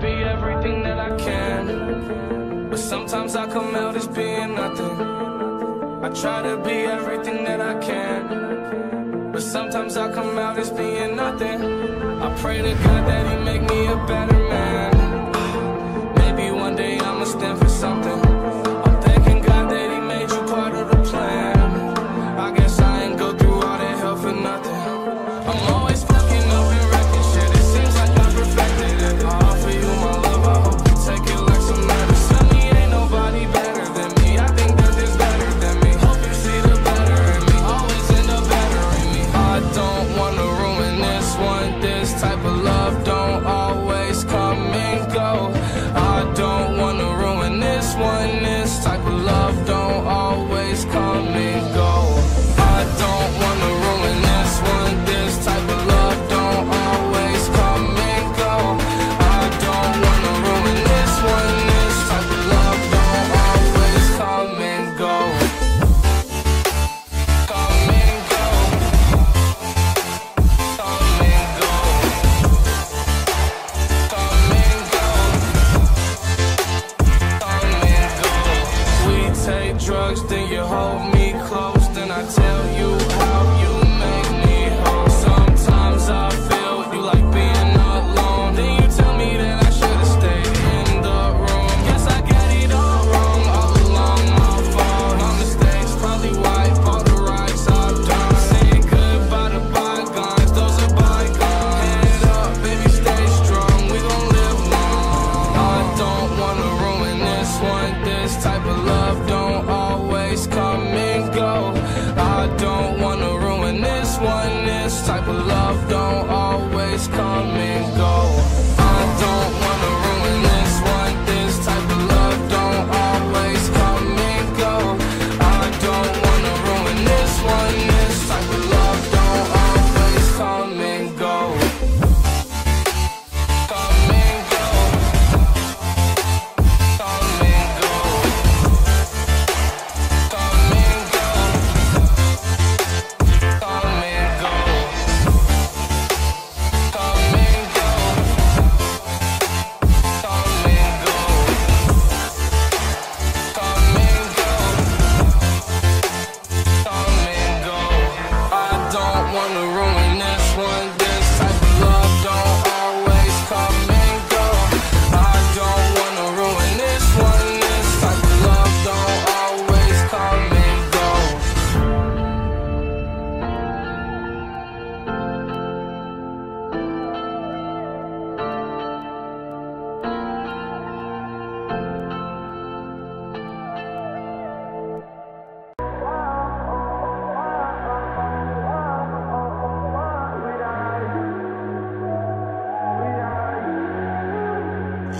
be everything that I can. But sometimes I come out as being nothing. I try to be everything that I can. But sometimes I come out as being nothing. I pray to God that He make me a better. drugs, then you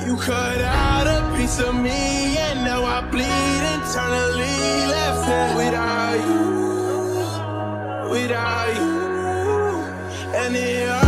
You cut out a piece of me, and now I bleed internally. Left without you, without you, and it hurts.